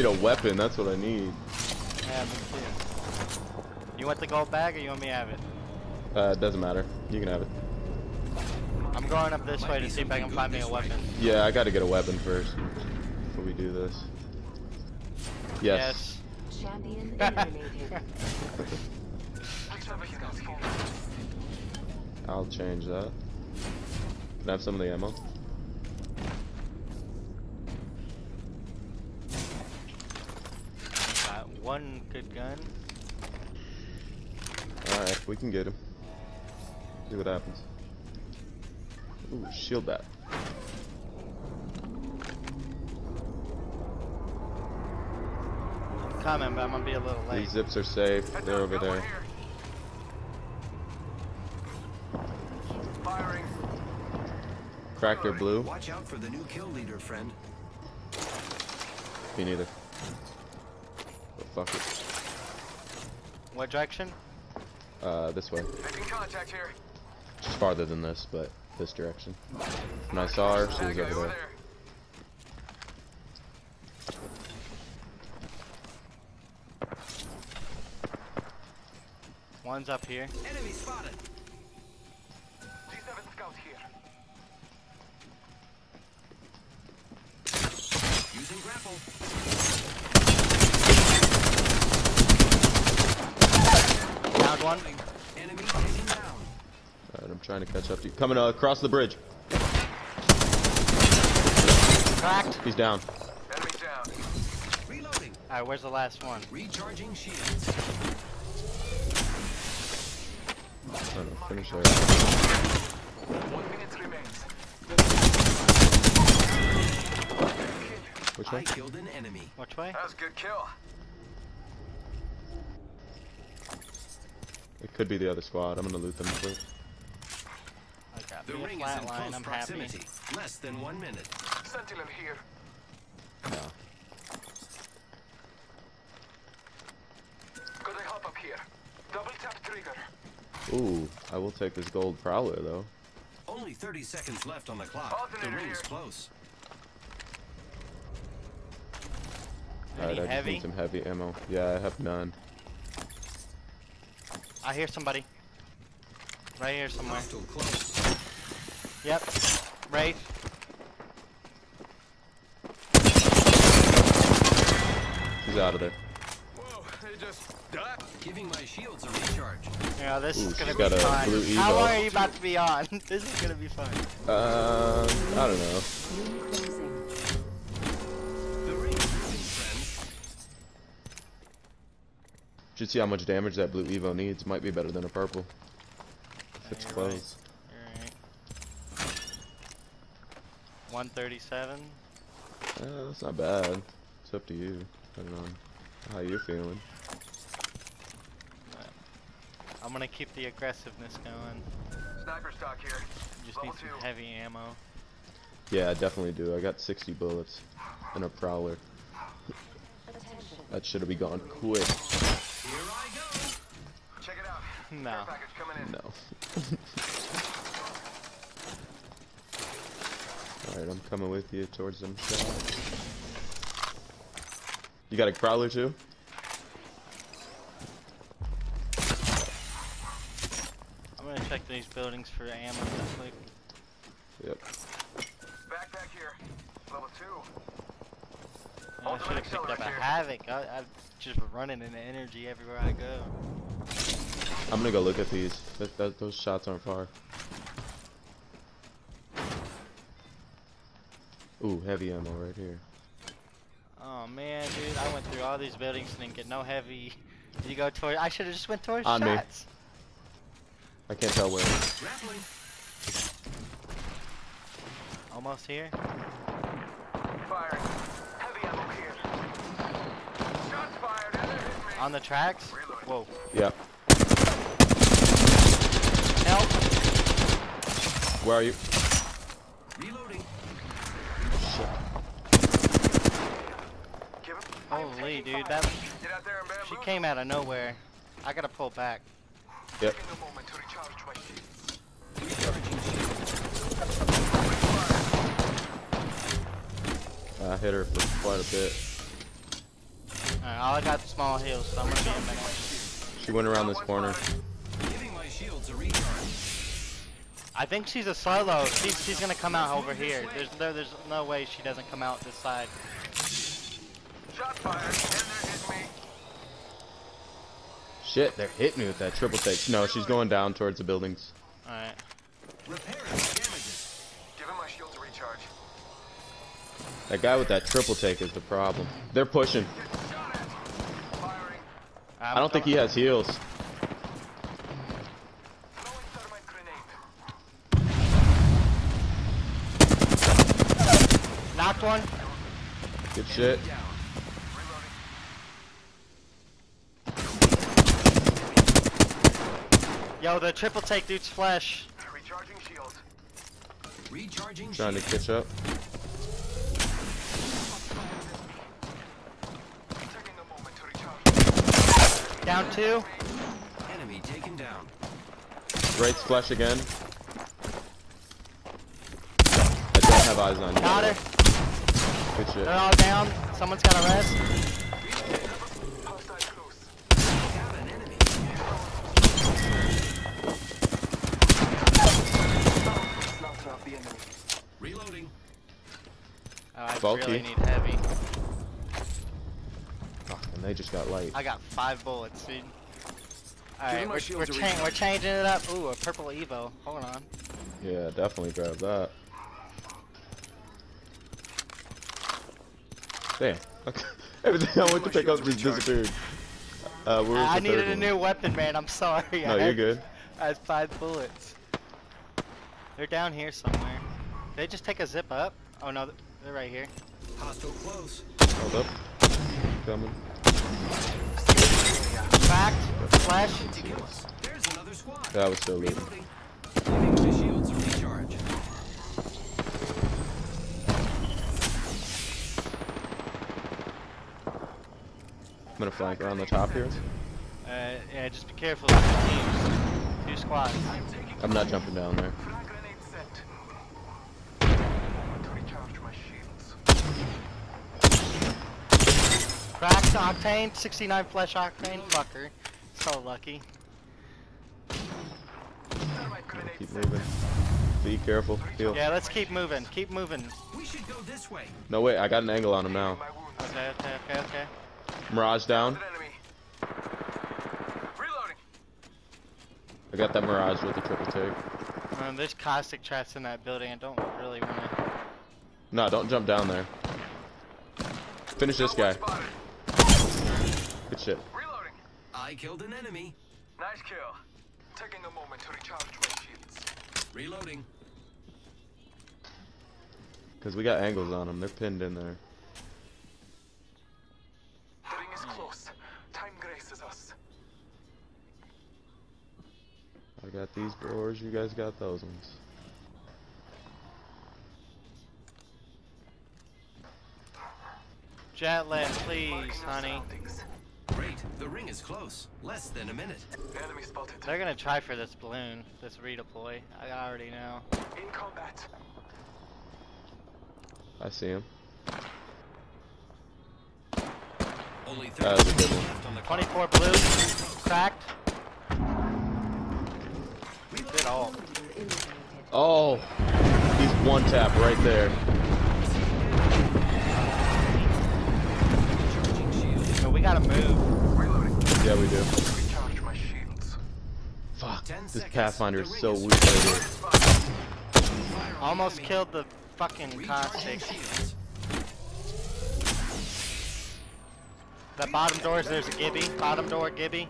I need a weapon. That's what I need. Yeah, me too. You want the gold bag or you want me to have it? Uh, it doesn't matter. You can have it. I'm going up this Might way to see if I can find me a this way. weapon. Yeah, I got to get a weapon first before we do this. Yes. Champion Yes. eliminated. I'll change that. Can I have some of the ammo? Got one good gun. Alright, we can get him. See what happens. Ooh, shield that. I'm coming, but I'm gonna be a little late. These zips are safe. They're over there. Firing. Cracked or blue? Watch out for the new kill leader, friend. Me neither. But fuck it. What direction? Uh, this way. Making contact here. Just farther than this, but this direction. When I saw her, she was over over there. there. One's up here. Enemy spotted. G7 scouts here. Using grapple. Downed one. Enemy taken down. Alright, I'm trying to catch up to you. Coming uh, across the bridge. Cracked. He's down. Enemy down. Reloading. Alright, where's the last one? Recharging shields. Trying to finish there. One minute remains. Which I killed an enemy. Which way? That was a good kill. Could be the other squad. I'm gonna loot them quick. The ring is in close I'm happy. proximity. Less than one minute. Sentinel here. No. Got a hop up here. Double tap trigger. Ooh, I will take this gold prowler though. Only 30 seconds left on the clock. The Alternator ring's here. close. Alright, I just heavy? need some heavy ammo. Yeah, I have none. I hear somebody. Right here somewhere. Close. Yep. Right. He's out of there. Whoa, they just died. Giving my shields a recharge. Yeah, this Ooh, is gonna be fun. How long are you about to be on? this is gonna be fun. Uh, I don't know. Should see how much damage that blue Evo needs. Might be better than a purple. If it's you're right. close. Right. 137. Uh, that's not bad. It's up to you, depending on how you're feeling. I'm gonna keep the aggressiveness going. Sniper stock here. Just Level need some two. heavy ammo. Yeah, I definitely do. I got 60 bullets and a prowler. Attention. That should have be gone quick. No. Care package coming in. No. Alright, I'm coming with you towards them. shots. You got a prowler too? I'm gonna check these buildings for ammo real quick. Yep. Backpack here. Level two. I should have picked up a Accelerator. havoc. I, I'm just running into energy everywhere I go. I'm gonna go look at these. That, that, those shots aren't far. Ooh, heavy ammo right here. Oh man, dude, I went through all these buildings and didn't get no heavy. You go toward. I should have just went towards On me. shots. I can't tell where. Almost here. Firing. Heavy ammo here. Shots fired. Hit me. On the tracks. Reloading. Whoa. Yeah. Help. Where are you? Reloading. Give him. Holy dude, that Get out there she came out of nowhere. I gotta pull back. Yep. Taking a moment to recharge my shields. Recharging shields. I hit her for quite a bit. Alright, all I got is small heals, so I'm gonna be a minute. She went around this corner. Giving my shields a recharge. I think she's a solo. She's she's gonna come out over here. There's there, there's no way she doesn't come out this side. Shot fired. And they're hitting me. Shit, they're hitting me with that triple take. No, she's going down towards the buildings. Alright. Repairing damages. Giving my shields a recharge. That guy with that triple take is the problem. They're pushing. Get shot at. Firing. I don't think he has heals. Knocked one. Good shit. Yo, the triple take dude's flesh. Recharging shields. Recharging Trying to catch up. Taking a moment to recharge. Down two. Enemy taken down. Wraith's flesh again. I don't have eyes on you. Got her. Good shit. They're all down. Someone's got a rest. Hostile close. Got an enemy. Slaughter of the enemy. Reloading. Oh, I Bulky. really need heavy. Fuck, and they just got light. I got five bullets, dude. Alright, we're, we're, cha- we're changing it up. Ooh, a purple Evo. Hold on. Yeah, definitely grab that. Damn. Okay. Everything I went to pick up just disappeared. Uh, where was I the needed third a one? new weapon, man. I'm sorry. No, I you're had- good. I had five bullets. They're down here somewhere. Did they just take a zip up? Oh no, they're right here. Hostile close. Hold up. Coming. Cracked. Flash. There's another squad. That was still good. Reloading. Giving my shields a recharge. I'm gonna flank around the top here. Uh, yeah, just be careful. Two teams. Two squads. I'm not jumping down there. Frag grenade set. Recharge my shields. Cracked octane. 69 flesh octane. Fucker. So lucky. Keep moving. Be careful. Heal. Yeah, let's keep moving. Keep moving. We should go this way. No, wait. I got an angle on him now. Okay, okay, okay, okay. Mirage down. An enemy. Reloading. I got that Mirage with the triple take. Um, there's caustic traps in that building. I don't really want to. No, don't jump down there. Finish this guy. Good shit. Reloading. I killed an enemy. Nice kill. Taking a moment to recharge my shields. Reloading. Cause we got angles on them. They're pinned in there. The ring is close. Time graces us. I got these drawers. You guys got those ones. Jetland, please, honey. Great. The ring is close. Less than a minute. Enemy spotted. They're gonna try for this balloon, this redeploy. I already know. In combat. I see him. Only That was a good one. left on the clock. 24 blue, cracked. Did all. Oh, he's one tap right there. Recharging shields. But we gotta move. Reloading. Yeah, we do. Recharge my shields. Fuck. Ten This seconds. Pathfinder is so weak. right here. Spotted. Fire on Almost killed the fucking Recharging caustic. The bottom doors, there's a Gibby. Bottom door, Gibby.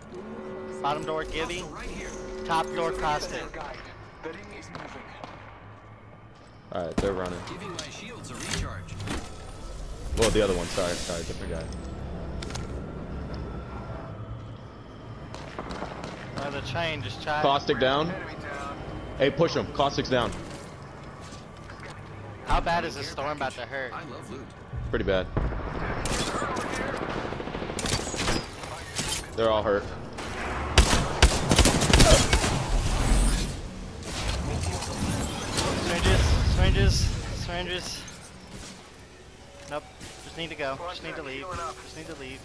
Bottom door, Gibby. Right here. Top door, caustic. Guide. The ring is moving. All right, they're running. Giving my shields a recharge. Well, the other one. Sorry, sorry, different guy. Uh, the train just tried. Caustic down. Down. Hey, push him. Caustic's down. How bad is the storm about to hurt? I love loot. Pretty bad. They're all hurt. Syringes, syringes, syringes. Nope. Just need to go. Just need to leave. Just need to leave.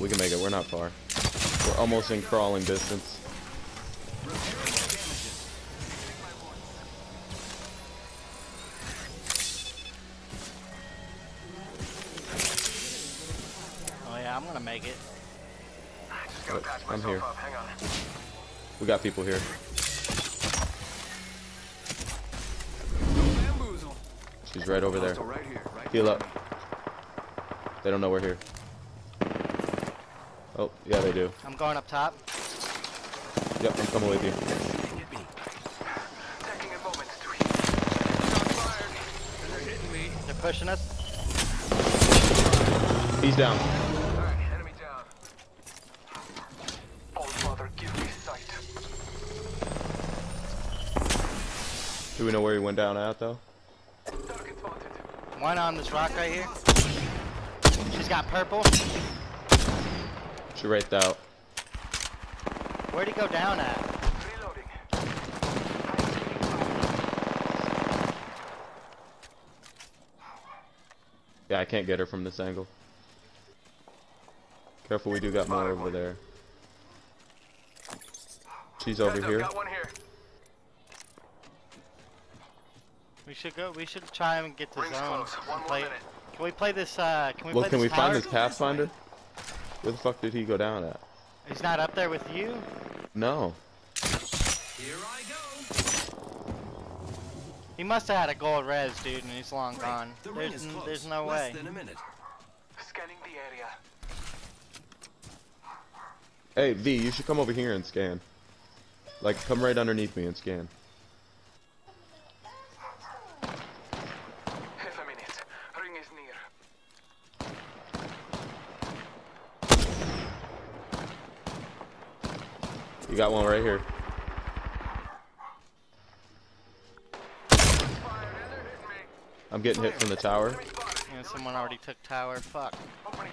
On, we can make it. We're not far. We're almost in crawling distance. Oh yeah, I'm gonna make it. Just gotta patch I'm here. up. Hang on. We got people here. She's right over there. Hostile right here. Right Heal up. They don't know we're here. Oh, yeah, they do. I'm going up top. Yep, I'm coming with you. Taking a moment to heal. Shots fired. They're hitting me. They're pushing us. He's down. Alright, enemy down. Father, give me sight. Do we know where he went down at, though? One on this rock right here. She's got purple. She right out. Where'd he go down at? Reloading. Yeah, I can't get her from this angle. Careful, we do got more over there. She's over here. Got one here. We should go. We should try and get the Rings zone. close. One more Play, can we play this? Uh, can we Well, play can this we find this Pathfinder? Where the fuck did he go down at? He's not up there with you. No. Here I go. He must have had a gold res, dude, and he's long Great. gone. The ring There's, is close. there's no Less way. than a minute. Scanning the area. Hey, V, you should come over here and scan. Like, come right underneath me and scan. Half a minute. Ring is near. You got one right here. Fired and they're hitting me. I'm getting hit from the tower. Enemy. Yeah, someone already took tower. Fuck. Opening.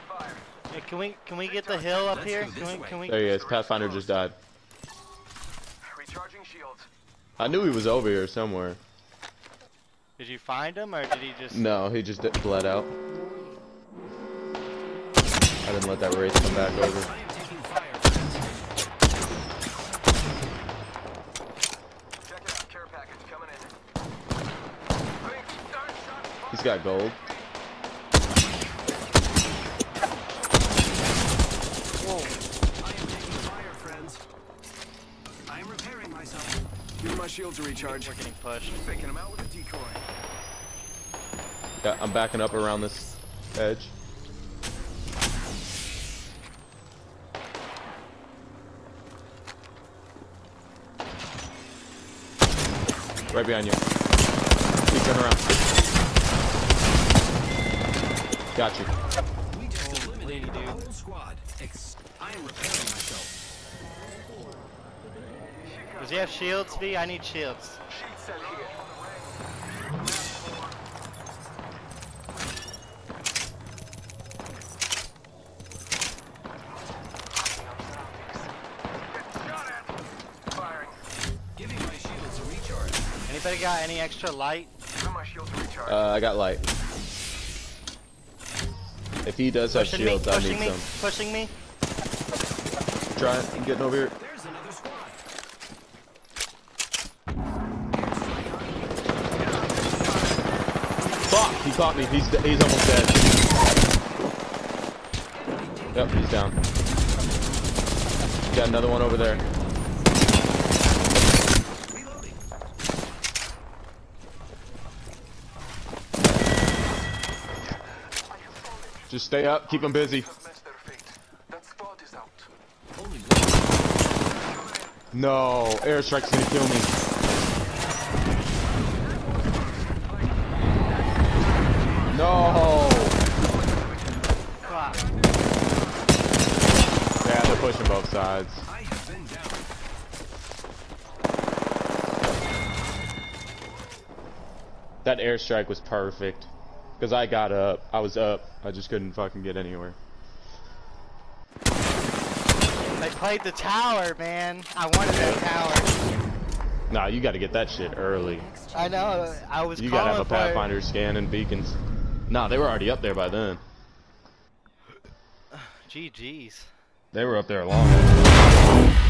Yeah, can we can we get the hill up here? go Can this we can we? There he is. Pathfinder just died. Recharging shields. I knew he was over here somewhere. Did you find him or did he just? No, he just bled out. I didn't let that race come back over. I am taking fire, friends. Check it out. Care package coming in. Ring. Start shot. He's got gold. I am taking fire, friends. I am repairing myself. Give my shield to recharge. We're getting pushed. Faking him out with a decoy. Yeah, I'm backing up around this edge. Right behind you. Keep turning around. Got you. We just eliminated dude. the whole squad. Ex I am repairing myself. Does he have shields, V? I need shields. Shield cell here. Shot at. Firing. Giving my shields a recharge. Anybody got any extra light? Give my shield to recharge. Uh, I got light. If he does have Pushing shields, me, I need me, some. pushing me. Try it. I'm getting over here. There's another squad. Fuck! He caught me. He's he's almost dead. Yep, he's down. Got another one over there. Reloading. Just stay up. Keep them busy. No, airstrike's gonna kill me. No. Yeah, they're pushing both sides. That airstrike was perfect. Cause I got up. I was up. I just couldn't fucking get anywhere. They played the tower, man. I wanted that tower. Nah, you gotta get that shit early. I know. I was You gotta have a. Pathfinder scanning beacons. Nah, they were already up there by then. GG's. They were up there a long.